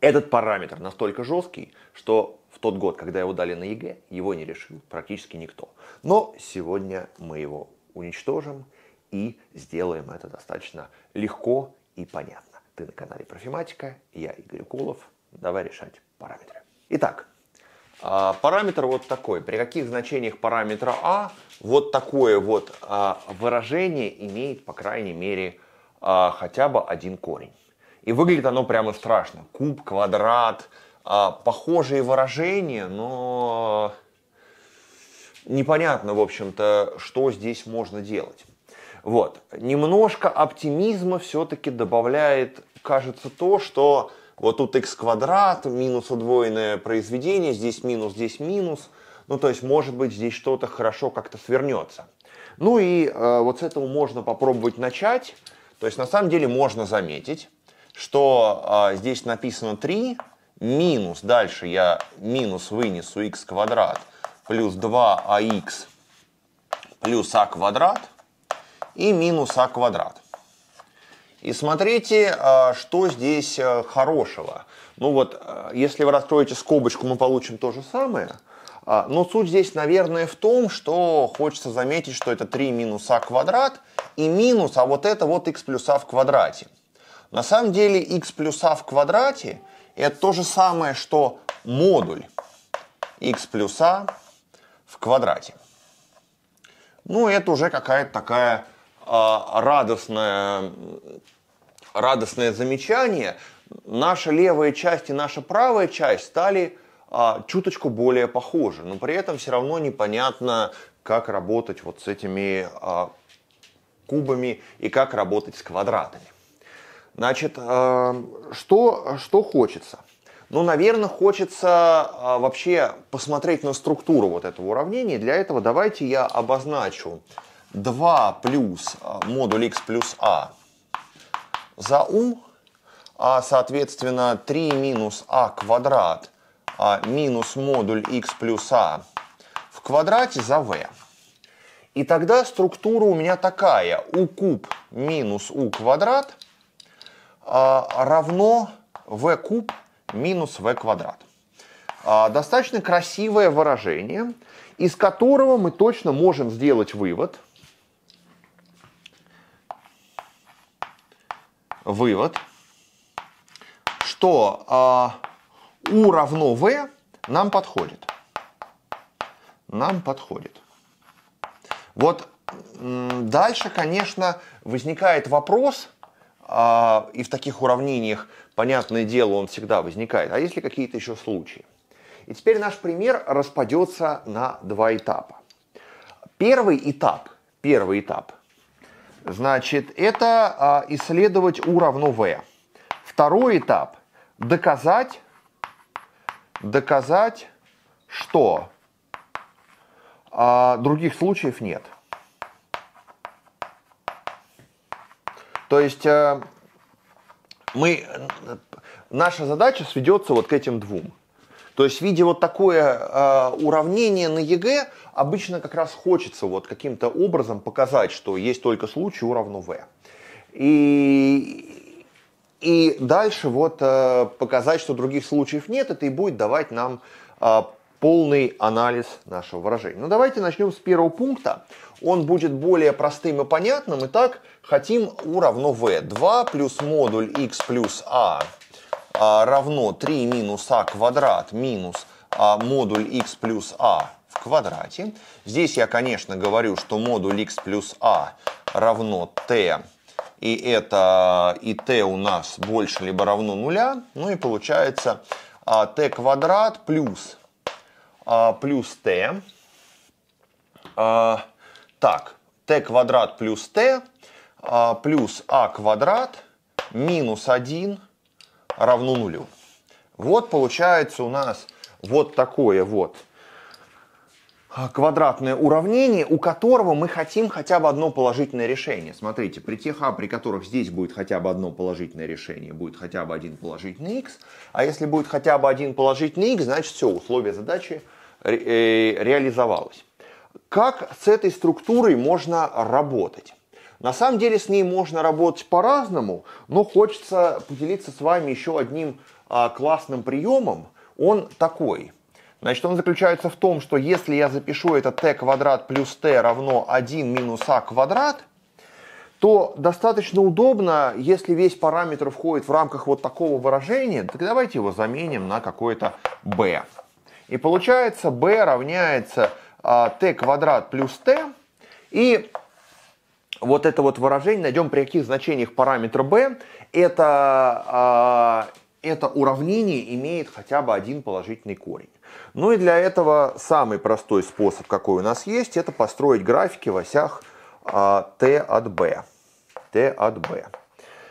Этот параметр настолько жесткий, что в тот год, когда его дали на ЕГЭ, его не решил практически никто. Но сегодня мы его уничтожим и сделаем это достаточно легко и понятно. Ты на канале Профиматика, я Игорь Кулов. Давай решать параметры. Итак, а, параметр вот такой. При каких значениях параметра А вот такое вот а, выражение имеет, по крайней мере, а, хотя бы один корень. И выглядит оно прямо страшно. Куб, квадрат, похожие выражения, но непонятно, в общем-то, что здесь можно делать. Вот. Немножко оптимизма все-таки добавляет, кажется, то, что вот тут x квадрат, минус удвоенное произведение, здесь минус, здесь минус. Ну, то есть, может быть, здесь что-то хорошо как-то свернется. Ну и э, вот с этого можно попробовать начать. То есть, на самом деле, можно заметить, что э, здесь написано 3, минус, дальше я минус вынесу x квадрат, плюс 2ax плюс а квадрат – и минус а квадрат. И смотрите, а, что здесь а, хорошего. Ну вот, если вы раскроете скобочку, мы получим то же самое. Но суть здесь, наверное, в том, что хочется заметить, что это 3 минус а квадрат и минус, а вот это вот x плюс а в квадрате. На самом деле x плюс а в квадрате это то же самое, что модуль x плюс а в квадрате. Ну, это уже какая-то такая а, радостное, радостное замечание, наша левая часть и наша правая часть стали а, чуточку более похожи, но при этом все равно непонятно, как работать вот с этими а, кубами и как работать с квадратами. Значит, что, что хочется? Ну, наверное, хочется вообще посмотреть на структуру вот этого уравнения. Для этого давайте я обозначу 2 плюс а, модуль x плюс а за u, а соответственно 3 минус а квадрат а минус модуль x плюс а в квадрате за v. И тогда структура у меня такая. u куб минус u квадрат равно v куб минус v квадрат. А, достаточно красивое выражение, из которого мы точно можем сделать вывод – вывод, что э, U равно V нам подходит. Нам подходит. Вот дальше, конечно, возникает вопрос, э, и в таких уравнениях, понятное дело, он всегда возникает, а если какие-то еще случаи? И теперь наш пример распадется на два этапа. Первый этап, первый этап – Значит, это а, исследовать U равно V. Второй этап – доказать, доказать, что а, других случаев нет. То есть а, мы, наша задача сведется вот к этим двум. То есть, видя вот такое э, уравнение на ЕГЭ, обычно как раз хочется вот каким-то образом показать, что есть только случай U равно V. И, и дальше вот э, показать, что других случаев нет, это и будет давать нам э, полный анализ нашего выражения. Ну давайте начнем с первого пункта. Он будет более простым и понятным. Итак, хотим U равно V. 2 плюс модуль x плюс a а, равно 3 минус а квадрат минус а, модуль x плюс а в квадрате. Здесь я, конечно, говорю, что модуль x плюс а равно t, и это и t у нас больше либо равно нуля. Ну и получается а, t квадрат плюс, а, плюс t. А, так, t квадрат плюс t а, плюс а квадрат минус 1 равно нулю. Вот получается у нас вот такое вот а, квадратное уравнение, у которого мы хотим хотя бы одно положительное решение. Смотрите, при тех а, при которых здесь будет хотя бы одно положительное решение, будет хотя бы один положительный x, а если будет хотя бы один положительный x, значит все, условие задачи ре э, реализовалось. Как с этой структурой можно работать? На самом деле с ней можно работать по-разному, но хочется поделиться с вами еще одним а, классным приемом, он такой. Значит, он заключается в том, что если я запишу это t квадрат плюс t равно 1 минус а квадрат, то достаточно удобно, если весь параметр входит в рамках вот такого выражения, так давайте его заменим на какое-то b. И получается b равняется t квадрат плюс t. И вот это вот выражение найдем при каких значениях параметра b. Это, а, это уравнение имеет хотя бы один положительный корень. Ну и для этого самый простой способ, какой у нас есть, это построить графики в осях а, t от b. t от b.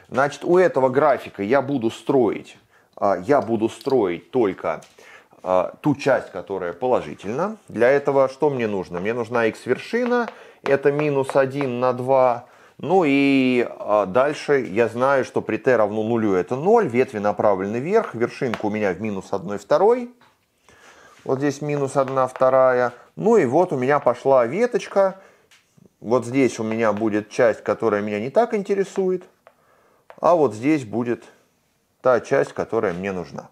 Значит, у этого графика я буду строить, а, я буду строить только а, ту часть, которая положительна. Для этого что мне нужно? Мне нужна x-вершина, это минус 1 на 2. Ну и дальше я знаю, что при t равно нулю это 0, ветви направлены вверх, вершинка у меня в минус 1 второй. Вот здесь минус 1 вторая. Ну и вот у меня пошла веточка, вот здесь у меня будет часть, которая меня не так интересует, а вот здесь будет та часть, которая мне нужна.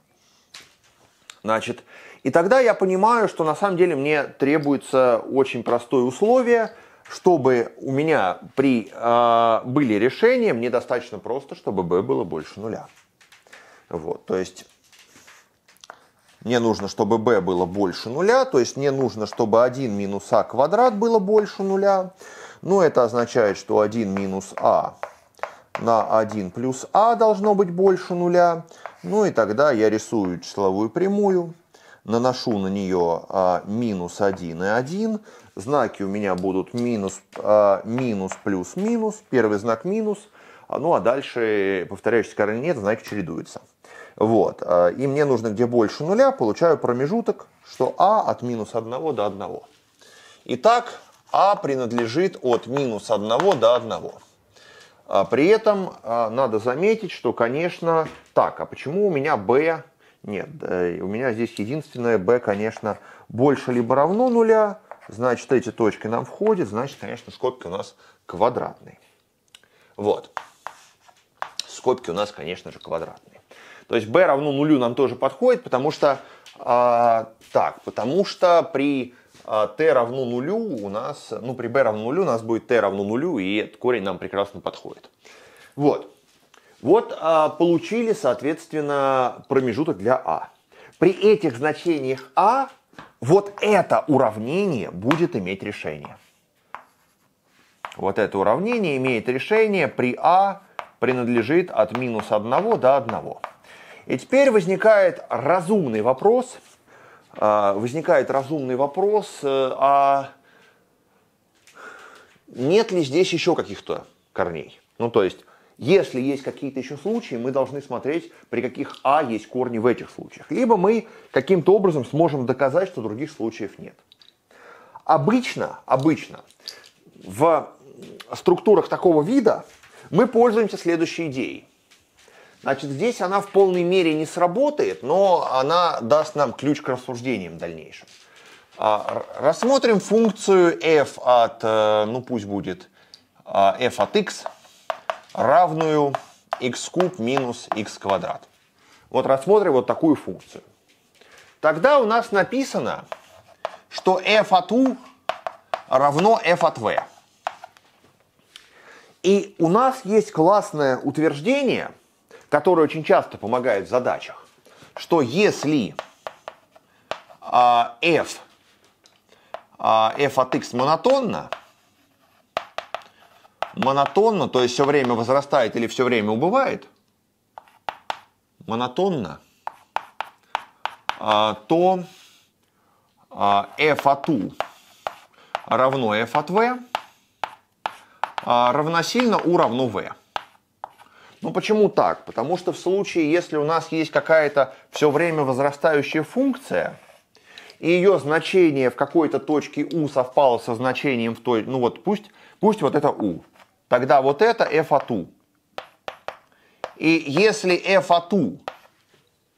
Значит, и тогда я понимаю, что на самом деле мне требуется очень простое условие, чтобы у меня при э, были решения, мне достаточно просто, чтобы b было больше нуля. Вот, то есть мне нужно, чтобы b было больше нуля, то есть мне нужно, чтобы 1 минус а квадрат было больше нуля. Ну, это означает, что 1 минус а на 1 плюс а должно быть больше нуля. Ну и тогда я рисую числовую прямую, наношу на нее а, минус 1 и 1. Знаки у меня будут минус, а, минус плюс минус. Первый знак минус. Ну а дальше повторяющийся корень нет, знаки чередуются. Вот. А, и мне нужно, где больше нуля, получаю промежуток, что а от минус 1 до 1. Итак, а принадлежит от минус 1 до 1. А при этом а, надо заметить, что, конечно, так, а почему у меня b нет? У меня здесь единственное b, конечно, больше либо равно нуля, значит, эти точки нам входят, значит, конечно, скобки у нас квадратные. Вот. Скобки у нас, конечно же, квадратные. То есть b равно нулю нам тоже подходит, потому что, а, так, потому что при t равно нулю у нас, ну при b равно нулю у нас будет t равно нулю, и этот корень нам прекрасно подходит. Вот. Вот а, получили, соответственно, промежуток для а. При этих значениях а вот это уравнение будет иметь решение. Вот это уравнение имеет решение при а принадлежит от минус 1 до 1. И теперь возникает разумный вопрос, а, возникает разумный вопрос, э, а нет ли здесь еще каких-то корней? Ну, то есть, если есть какие-то еще случаи, мы должны смотреть, при каких А есть корни в этих случаях. Либо мы каким-то образом сможем доказать, что других случаев нет. Обычно, обычно в структурах такого вида мы пользуемся следующей идеей. Значит, здесь она в полной мере не сработает, но она даст нам ключ к рассуждениям дальнейшим. А, рассмотрим функцию f от, э, ну пусть будет а, f от x равную x куб минус x квадрат. Вот рассмотрим вот такую функцию. Тогда у нас написано, что f от u равно f от v. И у нас есть классное утверждение – который очень часто помогает в задачах, что если а, f, а, f от x монотонно, монотонно, то есть все время возрастает или все время убывает, монотонно, а, то а, f от u равно f от v а, равносильно u равно v. Ну почему так? Потому что в случае, если у нас есть какая-то все время возрастающая функция, и ее значение в какой-то точке u совпало со значением в той, ну вот пусть, пусть вот это u, тогда вот это f от u. И если f от u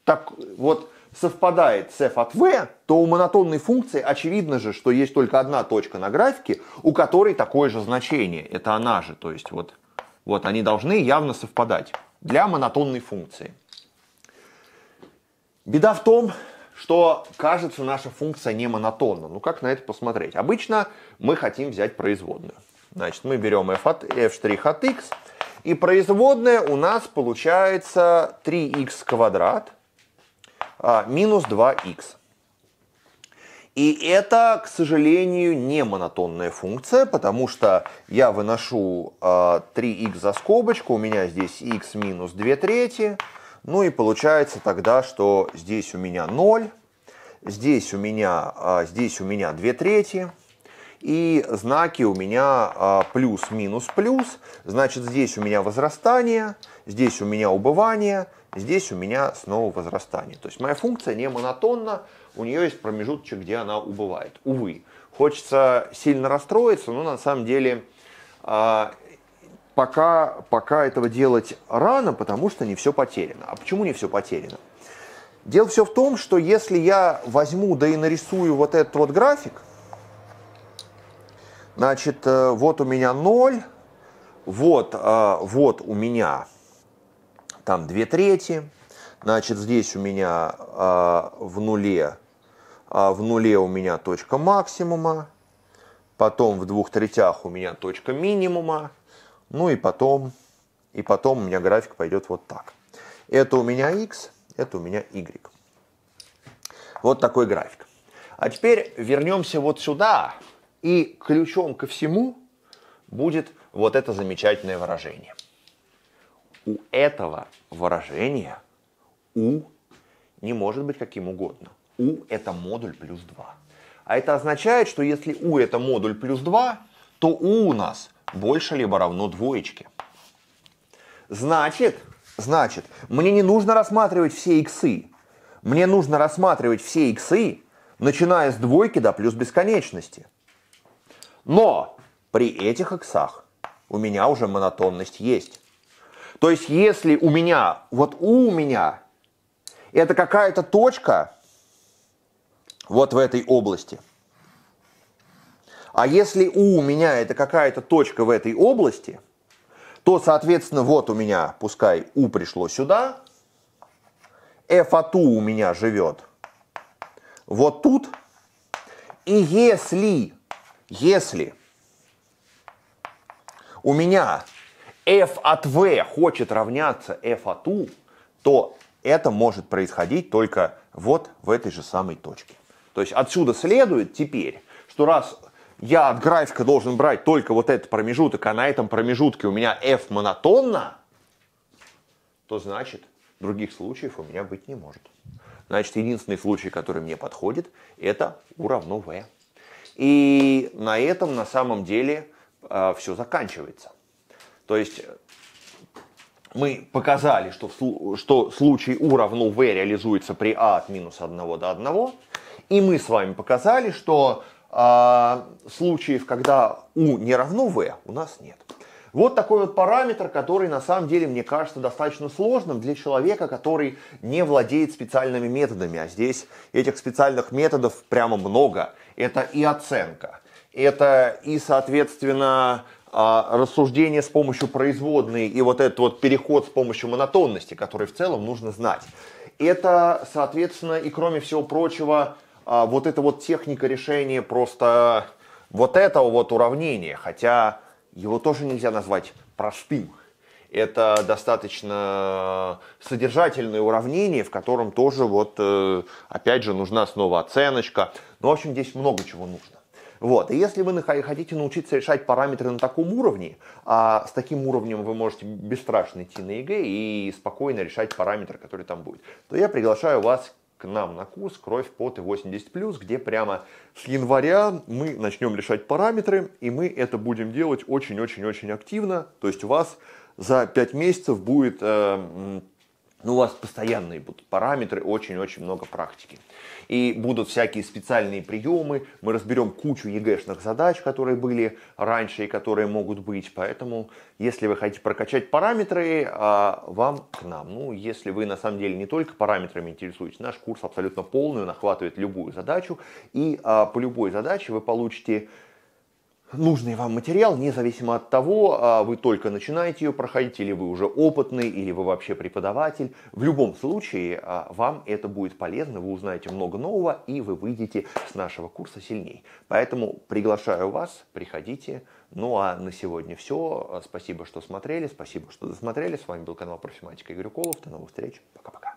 так вот совпадает с f от v, то у монотонной функции очевидно же, что есть только одна точка на графике, у которой такое же значение. Это она же, то есть вот вот, они должны явно совпадать для монотонной функции. Беда в том, что кажется наша функция не монотонна. Ну как на это посмотреть? Обычно мы хотим взять производную. Значит, мы берем f, от, f' от x, и производная у нас получается 3x квадрат а, минус 2x. И это, к сожалению, не монотонная функция, потому что я выношу э, а, 3х за скобочку, у меня здесь x минус 2 трети, ну и получается тогда, что здесь у меня 0, здесь у меня, э, здесь у меня 2 трети, и знаки у меня э, плюс, минус, плюс, значит здесь у меня возрастание, здесь у меня убывание, здесь у меня снова возрастание. То есть моя функция не монотонна, у нее есть промежуточек, где она убывает. Увы, хочется сильно расстроиться, но на самом деле а, пока, пока этого делать рано, потому что не все потеряно. А почему не все потеряно? Дело все в том, что если я возьму, да и нарисую вот этот вот график, значит, э, вот у меня 0, вот, э, вот у меня там 2 трети, значит, здесь у меня э, в нуле а в нуле у меня точка максимума, потом в двух третях у меня точка минимума, ну и потом, и потом у меня график пойдет вот так. Это у меня x, это у меня y. Вот такой график. А теперь вернемся вот сюда, и ключом ко всему будет вот это замечательное выражение. У этого выражения у не может быть каким угодно u это модуль плюс 2. А это означает, что если u это модуль плюс 2, то u у нас больше либо равно двоечке. Значит, значит, мне не нужно рассматривать все иксы. Мне нужно рассматривать все иксы, начиная с двойки до плюс бесконечности. Но при этих иксах у меня уже монотонность есть. То есть, если у меня, вот у меня, это какая-то точка, вот в этой области. А если У у меня это какая-то точка в этой области, то, соответственно, вот у меня, пускай У пришло сюда, F от U у меня живет вот тут. И если, если у меня f от v хочет равняться f от u, то это может происходить только вот в этой же самой точке. То есть отсюда следует теперь, что раз я от графика должен брать только вот этот промежуток, а на этом промежутке у меня f монотонно, то значит других случаев у меня быть не может. Значит, единственный случай, который мне подходит, это у равно v. И на этом на самом деле э, все заканчивается. То есть мы показали, что, что случай u равно v реализуется при a от минус 1 до 1, и мы с вами показали, что э, случаев, когда u не равно v, у нас нет. Вот такой вот параметр, который на самом деле мне кажется достаточно сложным для человека, который не владеет специальными методами. А здесь этих специальных методов прямо много. Это и оценка, это и, соответственно, а, рассуждение с помощью производной и вот этот вот переход с помощью монотонности, который в целом нужно знать. Это, соответственно, и кроме всего прочего, а, вот эта вот техника решения просто вот этого вот уравнения, хотя его тоже нельзя назвать простым. Это достаточно содержательное уравнение, в котором тоже вот, э, опять же, нужна снова оценочка. Ну, в общем, здесь много чего нужно. Вот. И если вы хотите научиться решать параметры на таком уровне, а с таким уровнем вы можете бесстрашно идти на ЕГЭ и спокойно решать параметр, который там будет, то я приглашаю вас к нам на курс «Кровь, пот и 80+,» где прямо с января мы начнем решать параметры, и мы это будем делать очень-очень-очень активно. То есть у вас за 5 месяцев будет, э, ну, у вас постоянные будут параметры, очень-очень много практики и будут всякие специальные приемы. Мы разберем кучу ЕГЭшных задач, которые были раньше и которые могут быть. Поэтому, если вы хотите прокачать параметры, а, вам к нам. Ну, если вы на самом деле не только параметрами интересуетесь, наш курс абсолютно полный, он охватывает любую задачу. И а, по любой задаче вы получите нужный вам материал, независимо от того, а, вы только начинаете ее проходить, или вы уже опытный, или вы вообще преподаватель. В любом случае, а, вам это будет полезно, вы узнаете много нового, и вы выйдете с нашего курса сильней. Поэтому приглашаю вас, приходите. Ну а на сегодня все. Спасибо, что смотрели, спасибо, что досмотрели. С вами был канал Профиматика Игорь Колов. До новых встреч. Пока-пока.